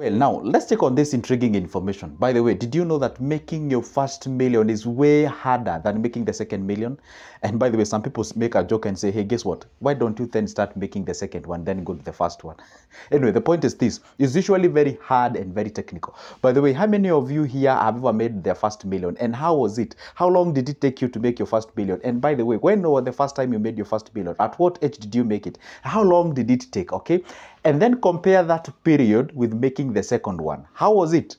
Well, now let's take on this intriguing information. By the way, did you know that making your first million is way harder than making the second million? And by the way, some people make a joke and say, hey, guess what? Why don't you then start making the second one, then go to the first one? Anyway, the point is this it's usually very hard and very technical. By the way, how many of you here have ever made their first million? And how was it? How long did it take you to make your first million? And by the way, when was the first time you made your first million? At what age did you make it? How long did it take? Okay. And then compare that period with making the second one. How was it?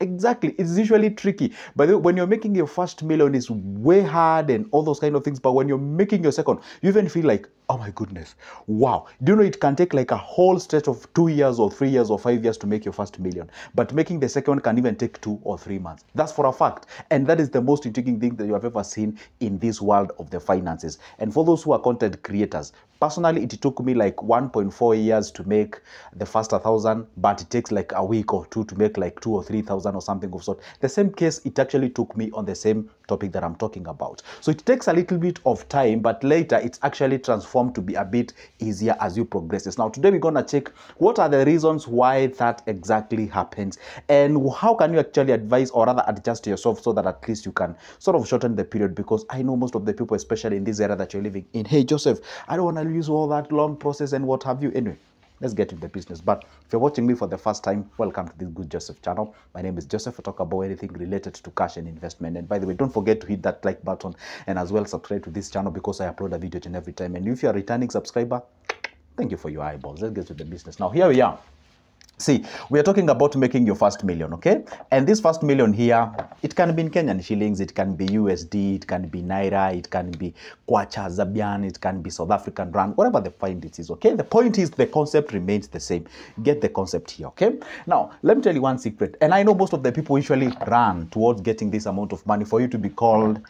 Exactly. It's usually tricky. But when you're making your first million, it's way hard and all those kind of things. But when you're making your second, you even feel like, oh my goodness, wow. Do you know it can take like a whole stretch of two years or three years or five years to make your first million? But making the second one can even take two or three months. That's for a fact. And that is the most intriguing thing that you have ever seen in this world of the finances. And for those who are content creators, personally, it took me like 1.4 years to make the first 1,000, but it takes like a week or two to make like two or 3,000 or something of sort. The same case, it actually took me on the same topic that I'm talking about. So it takes a little bit of time, but later it's actually transformed to be a bit easier as you progress. Now, today we're going to check what are the reasons why that exactly happens and how can you actually advise or rather adjust yourself so that at least you can sort of shorten the period because I know most of the people, especially in this area that you're living in, hey, Joseph, I don't want to use all that long process and what have you. Anyway, let's get into the business. But if you're watching me for the first time, welcome to this Good Joseph channel. My name is Joseph. I talk about anything related to cash and investment. And by the way, don't forget to hit that like button and as well subscribe to this channel because I upload a video each and every time. And if you're a returning subscriber, thank you for your eyeballs. Let's get to the business. Now, here we are. See, we are talking about making your first million, okay? And this first million here, it can be in Kenyan shillings, it can be USD, it can be Naira, it can be Kwacha, Zambian, it can be South African Rand, whatever the find it is, okay? The point is the concept remains the same. Get the concept here, okay? Now, let me tell you one secret. And I know most of the people usually run towards getting this amount of money for you to be called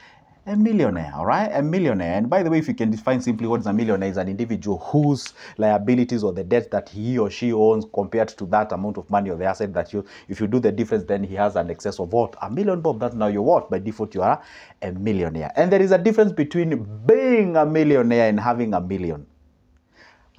a millionaire, all right? A millionaire. And by the way, if you can define simply what is a millionaire, is an individual whose liabilities or the debt that he or she owns compared to that amount of money or the asset that you, if you do the difference, then he has an excess of what? A million bob. That's now you're what? By default, you are a millionaire. And there is a difference between being a millionaire and having a million.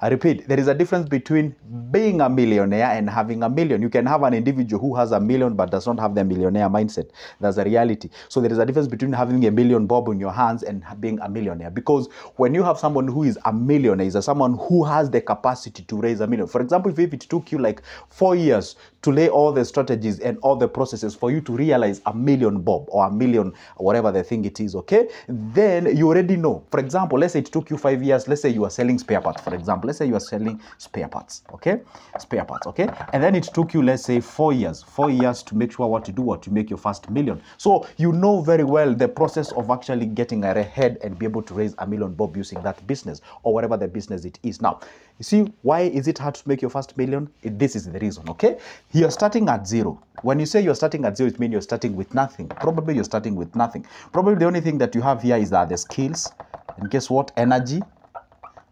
I repeat, there is a difference between being a millionaire and having a million. You can have an individual who has a million but does not have the millionaire mindset. That's a reality. So there is a difference between having a million bob in your hands and being a millionaire. Because when you have someone who is a millionaire, is someone who has the capacity to raise a million. For example, if it took you like four years to lay all the strategies and all the processes for you to realize a million bob or a million, whatever the thing it is, okay? Then you already know. For example, let's say it took you five years. Let's say you are selling spare parts, for example let's say you are selling spare parts okay spare parts okay and then it took you let's say four years four years to make sure what to do what to make your first million so you know very well the process of actually getting ahead and be able to raise a million bob using that business or whatever the business it is now you see why is it hard to make your first million this is the reason okay you're starting at zero when you say you're starting at zero it means you're starting with nothing probably you're starting with nothing probably the only thing that you have here is that the skills and guess what energy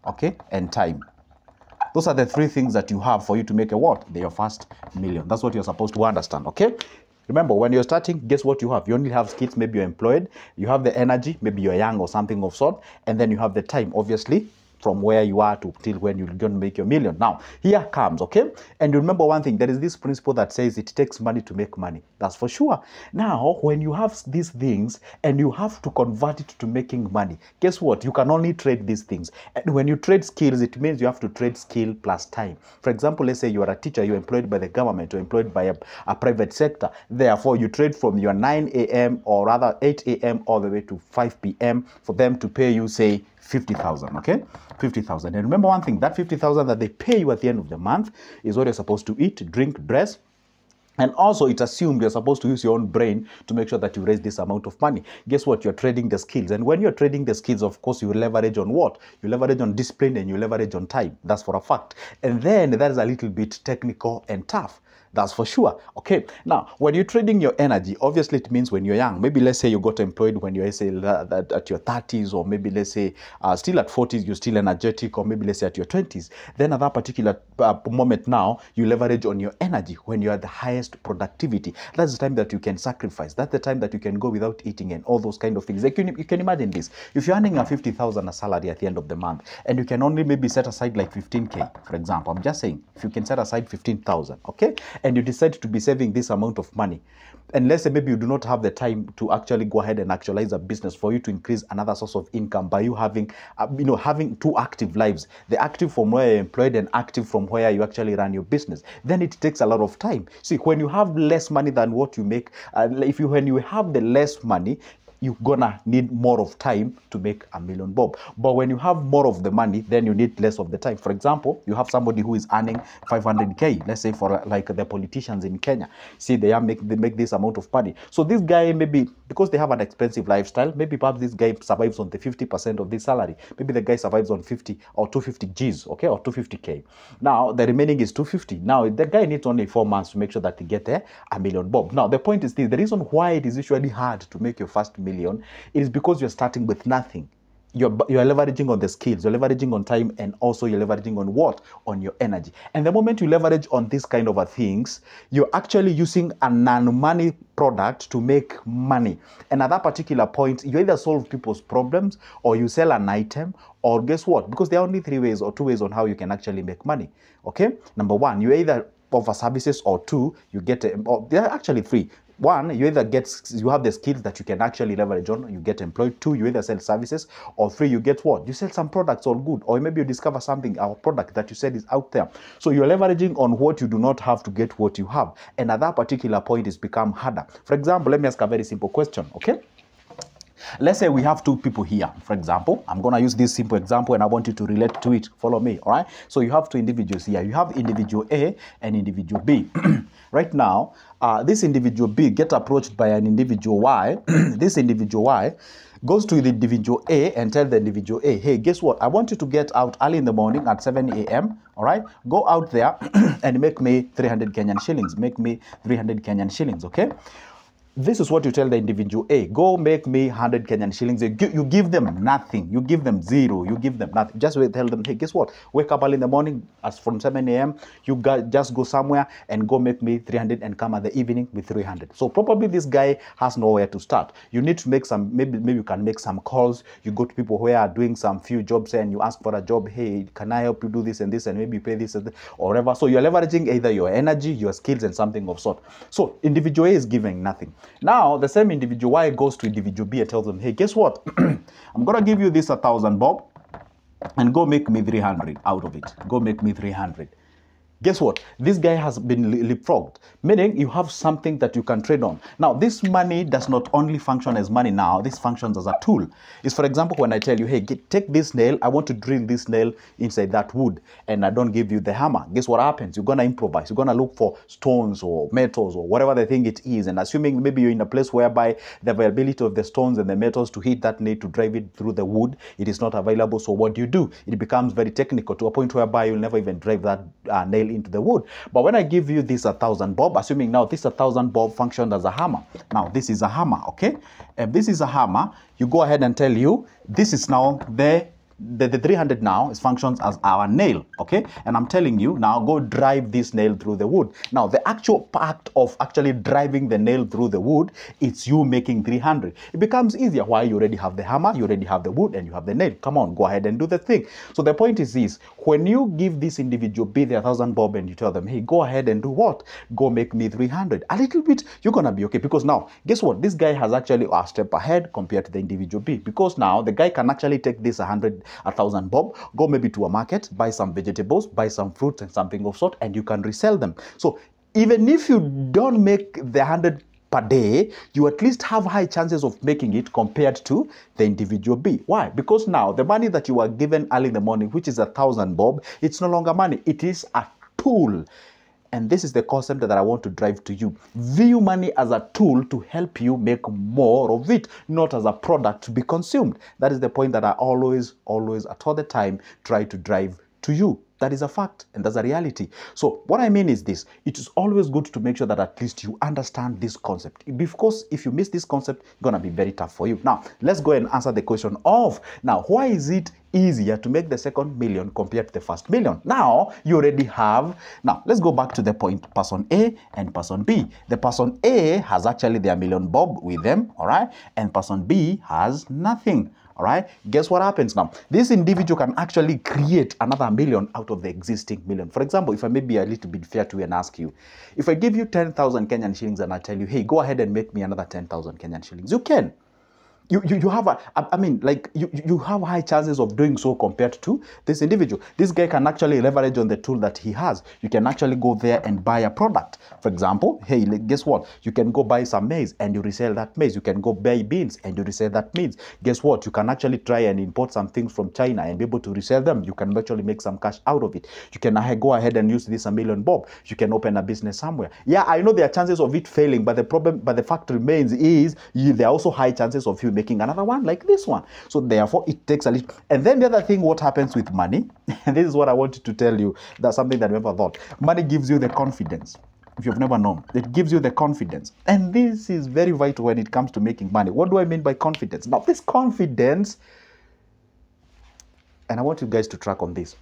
okay and time those are the three things that you have for you to make a what? Your first million. That's what you're supposed to understand, okay? Remember, when you're starting, guess what you have? You only have skills, maybe you're employed. You have the energy, maybe you're young or something of sort. And then you have the time, obviously, from where you are to till when you're going to make your million. Now, here comes, okay? And remember one thing, there is this principle that says it takes money to make money. That's for sure. Now, when you have these things and you have to convert it to making money, guess what? You can only trade these things. And when you trade skills, it means you have to trade skill plus time. For example, let's say you are a teacher, you're employed by the government, or employed by a, a private sector. Therefore, you trade from your 9 a.m. or rather 8 a.m. all the way to 5 p.m. for them to pay you, say, 50,000, okay? 50,000. And remember one thing, that 50,000 that they pay you at the end of the month is what you're supposed to eat, drink, dress, and also, it's assumed you're supposed to use your own brain to make sure that you raise this amount of money. Guess what? You're trading the skills. And when you're trading the skills, of course, you leverage on what? You leverage on discipline and you leverage on time. That's for a fact. And then that is a little bit technical and tough. That's for sure. Okay. Now, when you're trading your energy, obviously it means when you're young. Maybe let's say you got employed when you're say at your 30s, or maybe let's say uh, still at 40s, you're still energetic, or maybe let's say at your 20s. Then at that particular uh, moment now, you leverage on your energy when you're at the highest productivity. That's the time that you can sacrifice. That's the time that you can go without eating and all those kind of things. Like you, you can imagine this. If you're earning a 50,000 a salary at the end of the month and you can only maybe set aside like 15K, for example, I'm just saying, if you can set aside 15,000, okay? And you decide to be saving this amount of money, and let's say maybe you do not have the time to actually go ahead and actualize a business for you to increase another source of income by you having uh, you know having two active lives the active from where you're employed and active from where you actually run your business then it takes a lot of time. See when you have less money than what you make uh, if you when you have the less money you're gonna need more of time to make a million bob. But when you have more of the money, then you need less of the time. For example, you have somebody who is earning 500k, let's say for like the politicians in Kenya. See, they are make they make this amount of money. So this guy maybe because they have an expensive lifestyle, maybe perhaps this guy survives on the 50% of this salary. Maybe the guy survives on 50 or 250 G's, okay, or 250k. Now the remaining is 250. Now the guy needs only four months to make sure that he get there a million bob. Now the point is this: the reason why it is usually hard to make your first million million, it is because you're starting with nothing. You're, you're leveraging on the skills, you're leveraging on time, and also you're leveraging on what? On your energy. And the moment you leverage on this kind of things, you're actually using a non-money product to make money. And at that particular point, you either solve people's problems or you sell an item or guess what? Because there are only three ways or two ways on how you can actually make money. Okay? Number one, you either offer services or two, you get, a, or there are actually three one, you either get you have the skills that you can actually leverage on, you get employed. Two, you either sell services, or three, you get what? You sell some products all good, or maybe you discover something, our product that you said is out there. So you're leveraging on what you do not have to get what you have. And at that particular point, it's become harder. For example, let me ask a very simple question, okay? Let's say we have two people here, for example. I'm going to use this simple example and I want you to relate to it. Follow me, all right? So you have two individuals here. You have individual A and individual B. right now, uh, this individual B get approached by an individual Y. this individual Y goes to the individual A and tell the individual A, hey, guess what? I want you to get out early in the morning at 7 a.m. All right, go out there and make me 300 Kenyan shillings. Make me 300 Kenyan shillings, okay? This is what you tell the individual A go make me 100 Kenyan shillings. You give, them nothing. You give them zero. You give them nothing. Just tell them, hey, guess what? Wake up early in the morning as from 7 a.m. You just go somewhere and go make me 300 and come at the evening with 300. So probably this guy has nowhere to start. You need to make some, maybe, maybe you can make some calls. You go to people who are doing some few jobs and you ask for a job. Hey, can I help you do this and this and maybe pay this or whatever. So you're leveraging either your energy, your skills and something of sort. So individual A is giving nothing. Now, the same individual Y goes to individual B and tells them, hey, guess what? I'm going to give you this a thousand bob and go make me 300 out of it. Go make me 300 guess what? This guy has been leapfrogged, meaning you have something that you can trade on. Now, this money does not only function as money now, this functions as a tool. Is for example, when I tell you, hey, get, take this nail, I want to drill this nail inside that wood, and I don't give you the hammer. Guess what happens? You're gonna improvise. You're gonna look for stones or metals or whatever the thing it is, and assuming maybe you're in a place whereby the availability of the stones and the metals to hit that nail to drive it through the wood, it is not available. So what do you do? It becomes very technical to a point whereby you'll never even drive that uh, nail into the wood. But when I give you this a thousand bob, assuming now this a thousand bob functioned as a hammer. Now this is a hammer, okay? If this is a hammer, you go ahead and tell you this is now the the, the 300 now is functions as our nail okay? And i'm telling you now go drive this nail through the wood. Now the actual part of actually driving the nail through the wood it's you making 300 it becomes easier. Why? You already have the hammer you already have the wood and you have the nail. Come on go ahead and do the thing. So the point is this when you give this individual be their thousand bob and you tell them hey go ahead and do what? Go make me 300 a little bit you're gonna be okay. Because now guess what? This guy has actually a step ahead compared to the individual b. Because now the guy can actually take this 100 a thousand bob go maybe to a market buy some vegetables buy some fruits and something of sort and you can resell them so even if you don't make the 100 per day, you at least have high chances of making it compared to the individual B. Why? Because now the money that you are given early in the morning, which is a thousand bob, it's no longer money. It is a tool. And this is the concept that I want to drive to you. View money as a tool to help you make more of it, not as a product to be consumed. That is the point that I always, always, at all the time, try to drive to you. That is a fact and that's a reality. So, what I mean is this it is always good to make sure that at least you understand this concept. Because if you miss this concept, it's going to be very tough for you. Now, let's go and answer the question of now, why is it easier to make the second million compared to the first million. Now, you already have, now let's go back to the point person A and person B. The person A has actually their million bob with them, all right? And person B has nothing. All right. Guess what happens now? This individual can actually create another million out of the existing million. For example, if I may be a little bit fair to you and ask you, if I give you 10,000 Kenyan shillings and I tell you, hey, go ahead and make me another 10,000 Kenyan shillings, you can you, you, you have a, I mean, like you, you have high chances of doing so compared to this individual. This guy can actually leverage on the tool that he has. You can actually go there and buy a product. For example, hey, guess what? You can go buy some maize and you resell that maize. You can go buy beans and you resell that beans. Guess what? You can actually try and import some things from China and be able to resell them. You can actually make some cash out of it. You can go ahead and use this a million bob. You can open a business somewhere. Yeah, I know there are chances of it failing, but the problem, but the fact remains is there are also high chances of you making another one like this one. So therefore, it takes a little. And then the other thing, what happens with money? And this is what I wanted to tell you. That's something that I never thought. Money gives you the confidence. If you've never known, it gives you the confidence. And this is very vital when it comes to making money. What do I mean by confidence? Now, this confidence, and I want you guys to track on this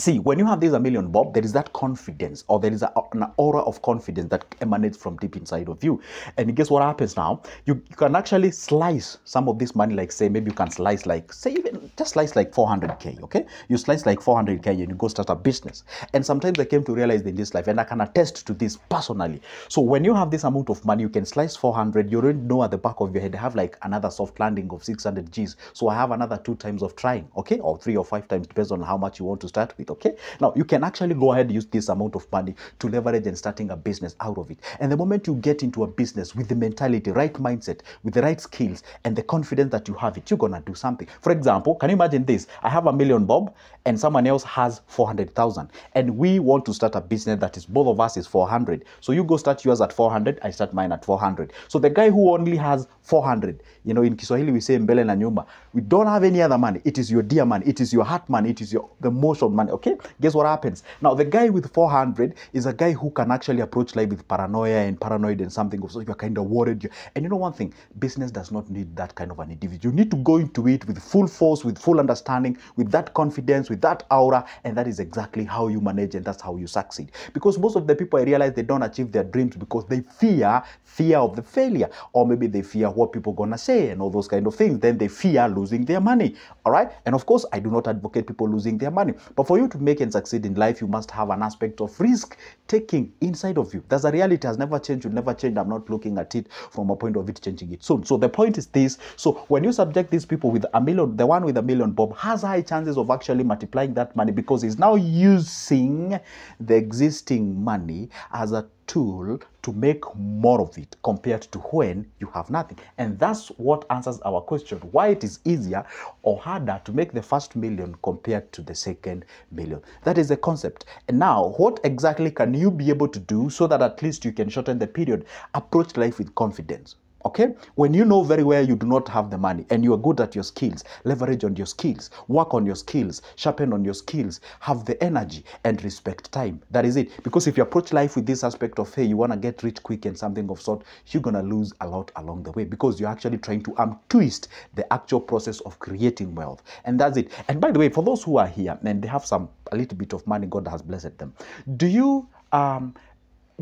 See, when you have this a million bob, there is that confidence or there is a, an aura of confidence that emanates from deep inside of you. And guess what happens now? You, you can actually slice some of this money, like say, maybe you can slice like, say, even just slice like 400K, okay? You slice like 400K and you go start a business. And sometimes I came to realize in this life, and I can attest to this personally. So when you have this amount of money, you can slice 400, you already know at the back of your head, have like another soft landing of 600 Gs. So I have another two times of trying, okay? Or three or five times, depends on how much you want to start with okay? Now you can actually go ahead use this amount of money to leverage and starting a business out of it. And the moment you get into a business with the mentality right mindset with the right skills and the confidence that you have it you're gonna do something. For example can you imagine this? I have a million bob and someone else has 400000 and we want to start a business that is both of us is 400 so you go start yours at 400 i start mine at 400 so the guy who only has 400 you know in kiswahili we say mbele na nyuma we don't have any other money. It is your dear money. It is your heart money. It is your the most of money okay? Guess what happens? Now the guy with 400 is a guy who can actually approach life with paranoia and paranoid and something so you're kind of worried. And you know one thing? Business does not need that kind of an individual. You need to go into it with full force with full understanding with that confidence with that aura and that is exactly how you manage and that's how you succeed. Because most of the people i realize they don't achieve their dreams because they fear fear of the failure. Or maybe they fear what people gonna say and all those kind of things. Then they fear losing their money. All right? And of course i do not advocate people losing their money. But for you to make and succeed in life you must have an aspect of risk taking inside of you. That's a reality has never changed will never change. I'm not looking at it from a point of it changing it soon. So the point is this. So when you subject these people with a million the one with a million bob has high chances of actually multiplying that money because he's now using the existing money as a tool to make more of it compared to when you have nothing. And that's what answers our question why it is easier or harder to make the first million compared to the second million. That is the concept. And now, what exactly can you be able to do so that at least you can shorten the period? Approach life with confidence. Okay? When you know very well you do not have the money and you are good at your skills, leverage on your skills, work on your skills, sharpen on your skills, have the energy and respect time. That is it. Because if you approach life with this aspect of, hey, you want to get rich quick and something of sort, you're going to lose a lot along the way because you're actually trying to um, twist the actual process of creating wealth. And that's it. And by the way, for those who are here and they have some, a little bit of money, God has blessed them. Do you, um,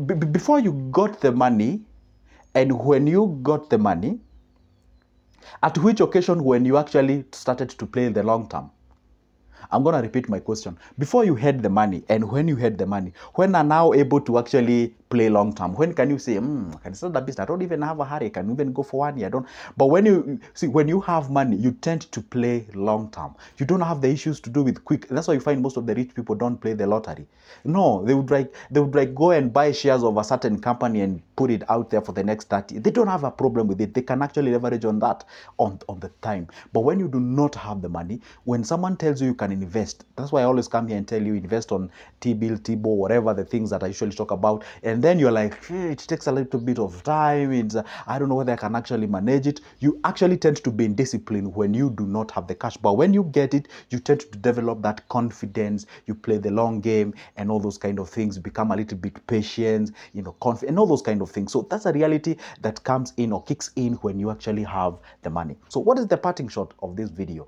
b- before you got the money, and when you got the money, at which occasion when you actually started to play in the long term? I'm going to repeat my question. Before you had the money and when you had the money, when are now able to actually play long term? When can you say, hmm, I can start a business? I don't even have a hurry. I can even go for one year. I don't. But when you see, when you have money, you tend to play long term. You don't have the issues to do with quick. That's why you find most of the rich people don't play the lottery. No, they would like they would like go and buy shares of a certain company and put it out there for the next 30. They don't have a problem with it. They can actually leverage on that on, on the time. But when you do not have the money, when someone tells you you can can invest. That's why I always come here and tell you invest on T-bill, T-bill, whatever the things that I usually talk about. And then you're like, "Hmm, it takes a little bit of time. It's, uh, I don't know whether I can actually manage it. You actually tend to be in discipline when you do not have the cash. But when you get it, you tend to develop that confidence. You play the long game and all those kind of things. Become a little bit patient, you know, confident, and all those kind of things. So that's a reality that comes in or kicks in when you actually have the money. So what is the parting shot of this video?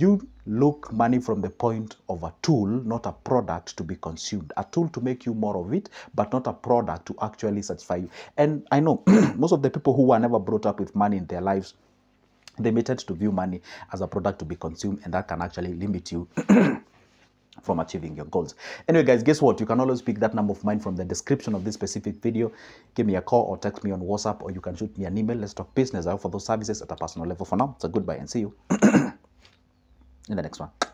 You look money from the point of a tool, not a product to be consumed. A tool to make you more of it, but not a product to actually satisfy you. And I know most of the people who were never brought up with money in their lives, they may tend to view money as a product to be consumed, and that can actually limit you from achieving your goals. Anyway, guys, guess what? You can always pick that number of mine from the description of this specific video. Give me a call or text me on WhatsApp, or you can shoot me an email. Let's talk business. I offer those services at a personal level for now. So goodbye and see you in the next one.